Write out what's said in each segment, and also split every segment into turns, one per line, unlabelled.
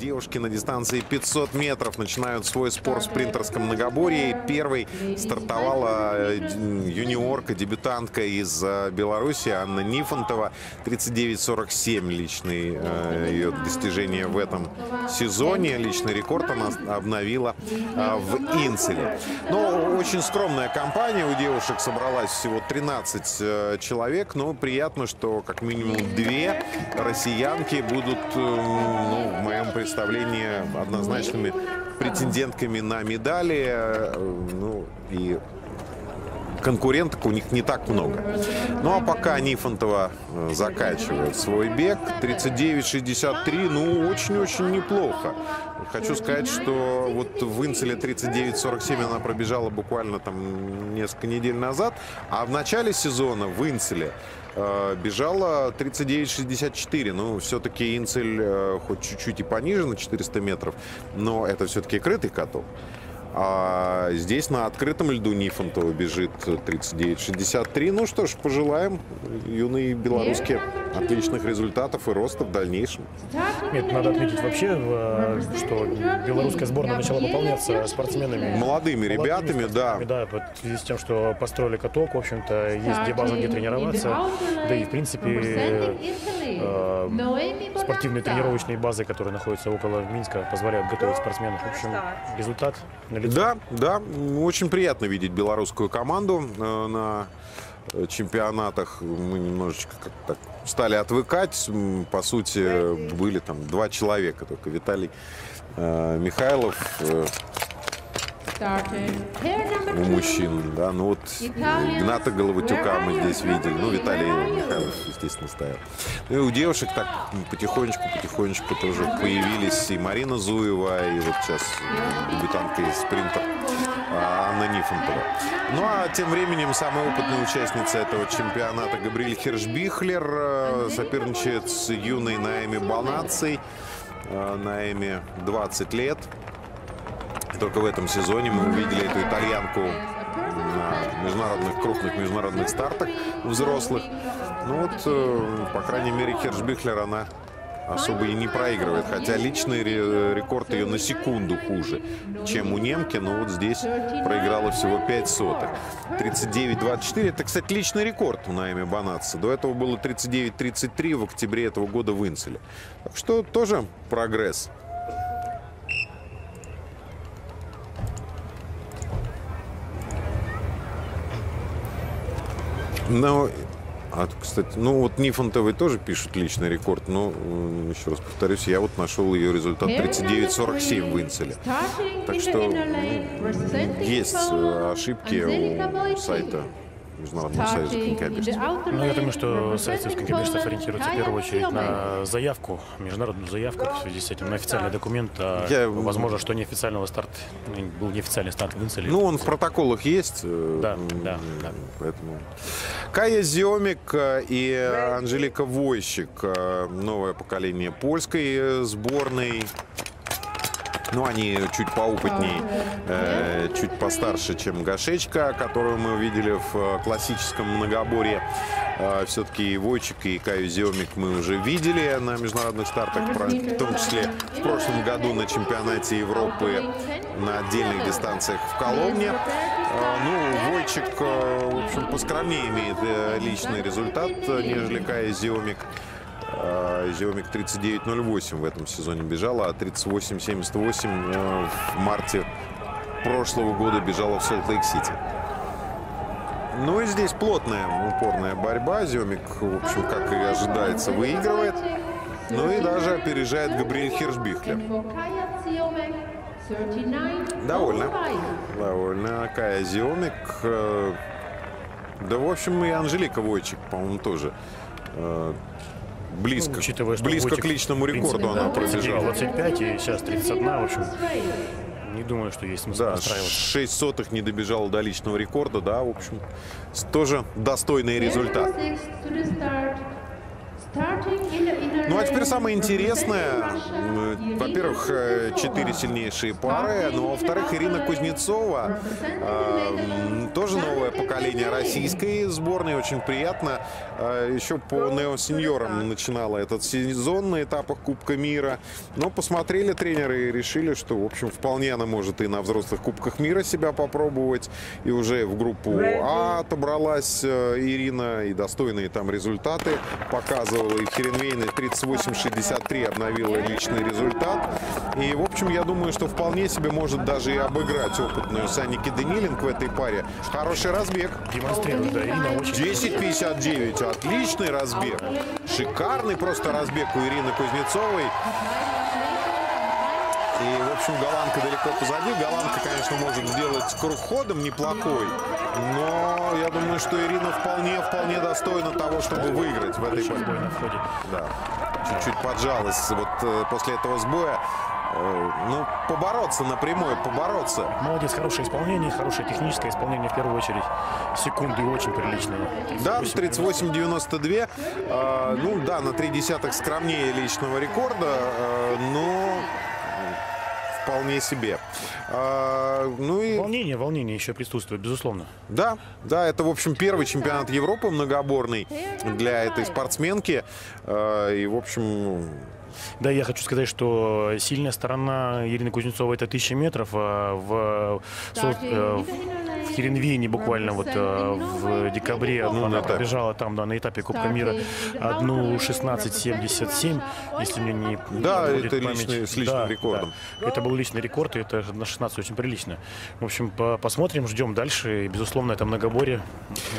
Девушки на дистанции 500 метров начинают свой спор в спринтерском многоборье. Первой стартовала э, юниорка, дебютантка из э, Беларуси Анна Нифонтова. 39-47 личный э, ее достижение в этом сезоне. Личный рекорд она обновила в Инцеле. Но очень скромная компания у девушек собралась всего 13 человек. Но приятно, что как минимум две россиянки будут, ну, в моем представлении, однозначными претендентками на медали. Э, ну, и конкуренток у них не так много. Ну а пока Нифонтова э, заканчивает свой бег, 39-63, ну очень-очень неплохо. Хочу сказать, что вот в Инцеле 39-47 она пробежала буквально там несколько недель назад, а в начале сезона в Инцеле э, бежала 39-64. Ну, все-таки Инцель э, хоть чуть-чуть и пониже на 400 метров, но это все-таки крытый каток. А здесь на открытом льду Нифонтова бежит 39-63. Ну что ж, пожелаем юные белорусские отличных результатов и роста в дальнейшем.
Нет, надо отметить вообще, что белорусская сборная начала пополняться спортсменами.
Молодыми, молодыми ребятами, да.
Да, в связи с тем, что построили каток, в общем-то, есть где база, где тренироваться. Да и, в принципе, э, спортивные тренировочные базы, которые находятся около Минска, позволяют готовить спортсменов. В общем, результат
на лицо. Да, да, очень приятно видеть белорусскую команду э, на чемпионатах. Мы немножечко как так стали отвыкать. По сути, были там два человека, только Виталий э, Михайлов. Э, у мужчин, да, ну вот Игната Головатюка мы здесь видели, ну Виталий Михайлов, естественно, стоял. Ну и у девушек так потихонечку, потихонечку тоже появились и Марина Зуева, и вот сейчас дебютантка из спринтер а, Анна Нифонтова. Ну а тем временем самая опытная участница этого чемпионата Габриэль Хершбихлер э, соперничает с юной Наэми Банацей. Э, Наэми 20 лет. Только в этом сезоне мы увидели эту итальянку на международных, крупных международных стартах взрослых. Ну вот, э, по крайней мере, Хершбихлер, она особо и не проигрывает. Хотя личный рекорд ее на секунду хуже, чем у немки. Но вот здесь проиграла всего 5 сотых. 39-24. Это, кстати, личный рекорд у Наэми Банатца. До этого было 39-33 в октябре этого года в Инцеле. Так что тоже прогресс. Но, а, кстати, ну вот Нифонтовой тоже пишут личный рекорд, но, еще раз повторюсь, я вот нашел ее результат 39-47 в Инцеле. Так что ну, есть э, ошибки у сайта Международного союза конькобежцев.
Ну, я думаю, что Союз конькобежцев ориентируется в первую очередь на заявку, международную заявку в связи с этим, на официальный документ. А я... Возможно, что неофициального старта, ну, был неофициальный старт в Инцеле.
Ну, он в протоколах есть.
Э, да, да, да.
Поэтому... Кая Зиомик э, и Анжелика Войщик. Э, новое поколение польской сборной. Ну, они чуть поопытнее, э, чуть постарше, чем Гашечка, которую мы увидели в э, классическом многоборье. Э, Все-таки и Войчик, и Каю Зиомик мы уже видели на международных стартах, в том числе в прошлом году на чемпионате Европы на отдельных дистанциях в Коломне. Э, ну, Войчик, э, в общем, поскромнее имеет личный результат, нежели Кая Зиомик. Зиомик 39.08 в этом сезоне бежала, а 38.78 э, в марте прошлого года бежала в Солт-Лейк-Сити. Ну и здесь плотная, упорная борьба. Зиомик, в общем, как и ожидается, выигрывает. Ну и даже опережает Габриэль Хиршбихлер. Довольно. Довольно. Кая Зиомик. Э, да, в общем, и Анжелика Войчик, по-моему, тоже э, близко, ну, учитывая, что близко к личному рекорду принципе, она да, пробежала.
25 и сейчас 31, в общем, не думаю, что есть смысл
да, 6 сотых не добежала до личного рекорда, да, в общем, тоже достойный результат. Ну а теперь самое интересное. Э, во-первых, э, четыре сильнейшие пары. Но, во-вторых, Ирина Кузнецова. Э, тоже новое поколение российской сборной. Очень приятно. Еще по нео-сеньорам начинала этот сезон на этапах Кубка мира. Но посмотрели тренеры и решили, что, в общем, вполне она может и на взрослых Кубках мира себя попробовать. И уже в группу А отобралась Ирина. И достойные там результаты показывала. И Херенвейны 30 сейчас 8.63 обновила личный результат. И, в общем, я думаю, что вполне себе может даже и обыграть опытную Саники Даниленко в этой паре. Хороший разбег.
Демонстрирует, да, Ирина очень...
10.59. Отличный разбег. Шикарный просто разбег у Ирины Кузнецовой. И, в общем, голландка далеко позади. Голландка, конечно, может сделать круг ходом неплохой. Но я думаю, что Ирина вполне, вполне достойна того, чтобы выиграть в этой
паре
Да. Чуть-чуть поджалась вот э, после этого сбоя. Э, ну, побороться напрямую, побороться.
Молодец, хорошее исполнение, хорошее техническое исполнение в первую очередь. Секунды очень приличные.
38, да, 38-92. Э, ну да, на три десятых скромнее личного рекорда, э, но вполне себе.
А, ну и... Волнение, волнение еще присутствует, безусловно.
Да, да, это, в общем, первый чемпионат Европы многоборный для этой спортсменки. А, и, в общем,
да, я хочу сказать, что сильная сторона Ирины Кузнецовой это 1000 метров, а в, в, в Херенвейне буквально вот э, в декабре ну, она пробежала там да, на этапе Кубка мира одну 16.77, если мне не
Да, это память. личный, с личным да, рекордом.
Да. Это был личный рекорд, и это на 16 очень прилично. В общем, по посмотрим, ждем дальше. И, безусловно, это многоборье,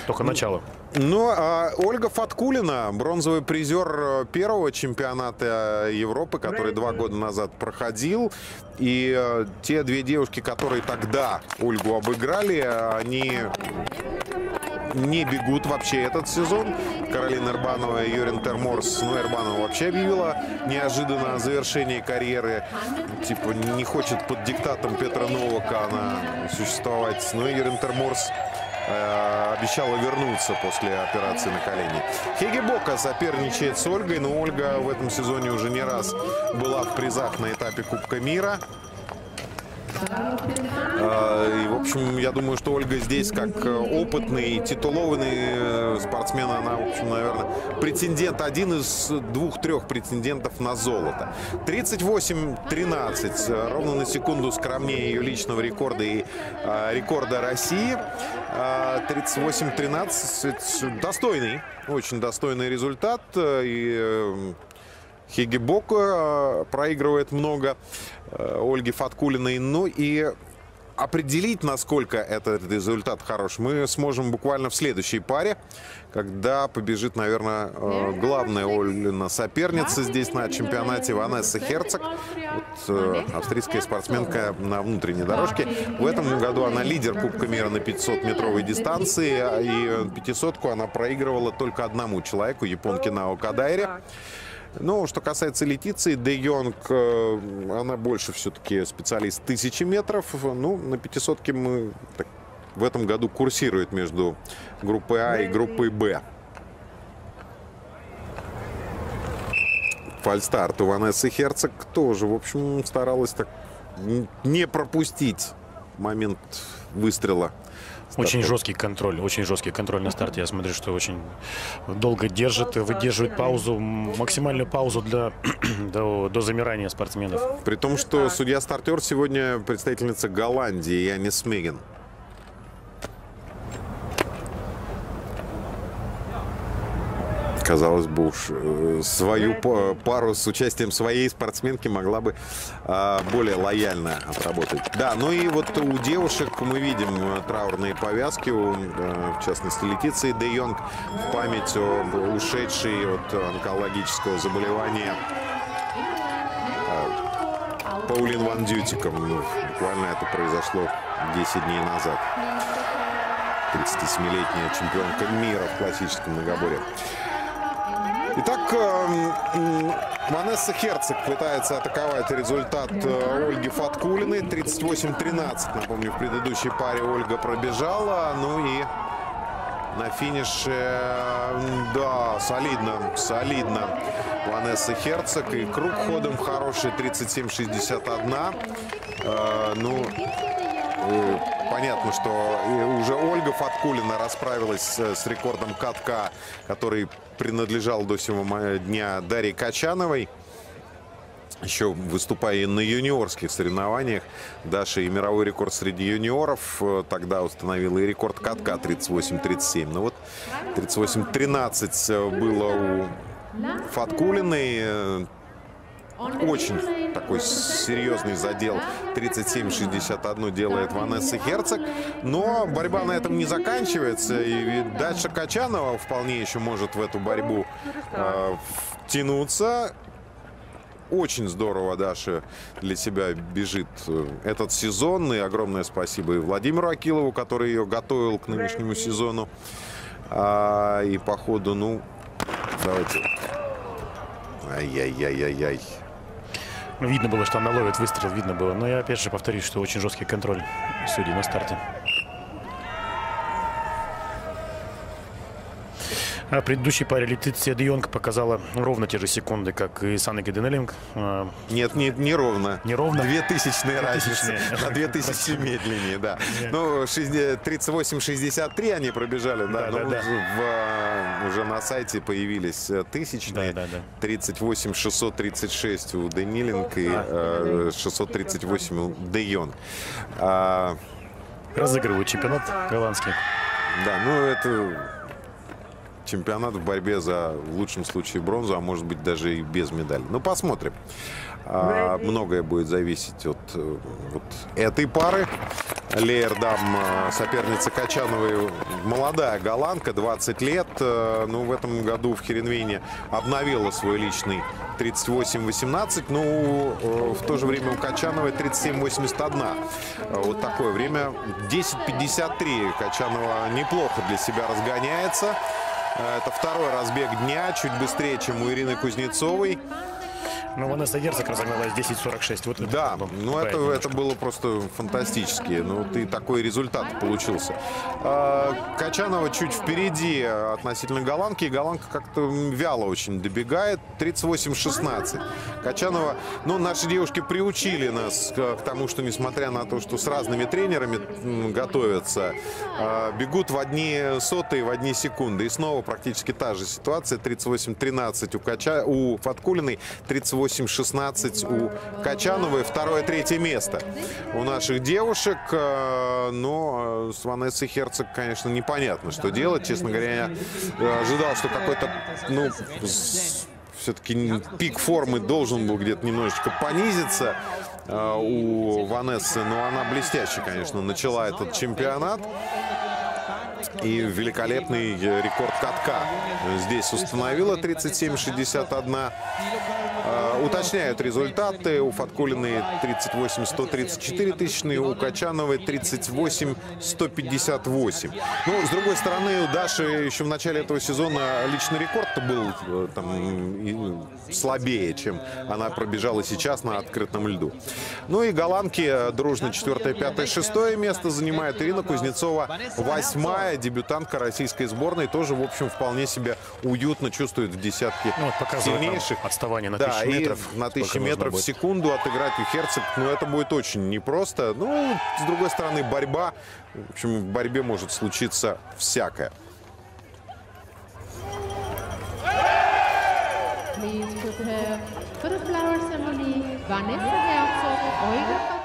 только начало.
Ну, а Ольга Фаткулина, бронзовый призер э, первого чемпионата Европы, который два года назад проходил. И э, те две девушки, которые тогда Ольгу обыграли, они не бегут вообще этот сезон. Каролина Эрбанова и Юрин Терморс. Ну, Эрбанова вообще объявила неожиданно о завершении карьеры. Типа не хочет под диктатом Петра Новака она существовать. Ну Юрин Терморс э, обещала вернуться после операции на колени. Хегебока соперничает с Ольгой, но Ольга в этом сезоне уже не раз была в призах на этапе Кубка мира. А, и, в общем, я думаю, что Ольга здесь как э, опытный, титулованный э, спортсмен, она, в общем, наверное, претендент, один из двух-трех претендентов на золото. 38-13, ровно на секунду скромнее ее личного рекорда и рекорда России. 38-13, а, достойный, очень достойный результат. И Хигибоко проигрывает много. Э, Ольги Фаткулиной. Ну и определить, насколько этот результат хорош, мы сможем буквально в следующей паре, когда побежит, наверное, э, главная Ольна соперница здесь на чемпионате Ванесса Херцог. Вот, э, австрийская спортсменка на внутренней дорожке. В этом году она лидер Кубка мира на 500-метровой дистанции, и 500-ку она проигрывала только одному человеку, японке Нао Кадайре. Ну, что касается Летиции, Де Йонг, э, она больше все-таки специалист тысячи метров. Ну, на 500 мы так, в этом году курсирует между группой А и группой Б. Фальстарт у Ванессы Херцог тоже, в общем, старалась так не пропустить момент выстрела
очень жесткий контроль, очень жесткий контроль на старте. Я смотрю, что очень долго держит, выдерживает паузу, максимальную паузу для, до, до замирания спортсменов.
При том, что судья-стартер сегодня представительница Голландии, Янис Меген. Казалось бы, уж э, свою пару с участием своей спортсменки могла бы а, более лояльно отработать. Да, ну и вот у девушек мы видим э, траурные повязки, у, э, в частности, Летиции Де Йонг в память о ушедшей от онкологического заболевания Паулин Ван Дютиком. Ну, буквально это произошло 10 дней назад. 37-летняя чемпионка мира в классическом многоборе. Итак, эм, Ванесса Херцог пытается атаковать результат э, Ольги Фаткулиной. 38-13, напомню, в предыдущей паре Ольга пробежала. Ну и на финише, да, солидно, солидно Ванесса Херцог. И круг ходом хороший 37-61. Э, ну, понятно, что уже Ольга Фаткулина расправилась с рекордом катка, который принадлежал до сего дня Дарье Качановой еще выступая на юниорских соревнованиях, Даша и мировой рекорд среди юниоров тогда установила и рекорд катка 38-37. Ну вот 38-13 э, было у Фаткулиной. Очень такой серьезный задел. 37-61 делает Ванесса Херцог. Но борьба на этом не заканчивается. И дальше Качанова вполне еще может в эту борьбу э, втянуться очень здорово Даша для себя бежит э, этот сезон. И огромное спасибо и Владимиру Акилову, который ее готовил к нынешнему сезону. А, и по ходу, ну, давайте. Ай-яй-яй-яй-яй.
Видно было, что она ловит выстрел, видно было. Но я опять же повторюсь, что очень жесткий контроль судей на старте. А предыдущей паре Летиция де Йонг показала ровно те же секунды, как и Санеки Денелинг.
А, нет, не, не ровно.
Не ровно?
Две тысячные разницы. На две тысячи медленнее, да. Ну, 38-63 они пробежали, да. Но уже на сайте появились э, тысячные. 38-636 у Денилинг и 638 э, у Де Йонг. А,
Разыгрывают чемпионат голландский.
Да, ну это чемпионат в борьбе за, в лучшем случае, бронзу, а может быть даже и без медали. Ну, посмотрим. А, многое будет зависеть от э, вот этой пары. Леердам, э, соперница Качановой, молодая голландка, 20 лет. Э, ну, в этом году в Херенвейне обновила свой личный 38-18. Ну, в то же время у Качановой 37-81. Вот такое время. 10-53 Качанова неплохо для себя разгоняется. Это второй разбег дня, чуть быстрее, чем у Ирины Кузнецовой.
Но Ванесса Герцог разогналась 10.46. Вот
да, ну это, это было просто фантастически. Ну, ты такой результат получился. А, Качанова чуть впереди относительно голландки. И голландка как-то вяло очень добегает. 38-16. Качанова, ну, наши девушки приучили нас к, к тому, что несмотря на то, что с разными тренерами готовятся, а, бегут в одни сотые, в одни секунды. И снова практически та же ситуация. 38-13 у, Кача... у Фаткулиной, 38 8-16 у Качановой. Второе, третье место у наших девушек. Э, но э, с Ванессой Херцог, конечно, непонятно, что делать. Честно говоря, я э, ожидал, что какой-то, ну, все-таки пик формы должен был где-то немножечко понизиться у Ванессы. Но она блестяще, конечно, начала этот чемпионат. И великолепный рекорд катка здесь установила 37-61. Uh, уточняют результаты. У Фаткулиной 38-134 тысячные, у Качановой 38-158. Ну, с другой стороны, у Даши еще в начале этого сезона личный рекорд был э, там, слабее, чем она пробежала сейчас на открытом льду. Ну и голландки дружно 4, 5, 6 место занимает Ирина Кузнецова. Восьмая дебютантка российской сборной. Тоже, в общем, вполне себя уютно чувствует в десятке ну, вот сильнейших.
Отставание на да, тысячу метров.
на тысячу метров в секунду отыграть у Херцог, ну, это будет очень непросто. Ну, с другой стороны, борьба. В общем, в борьбе может случиться всякое. Please prepare for the flower ceremony. Vanessa Herzog,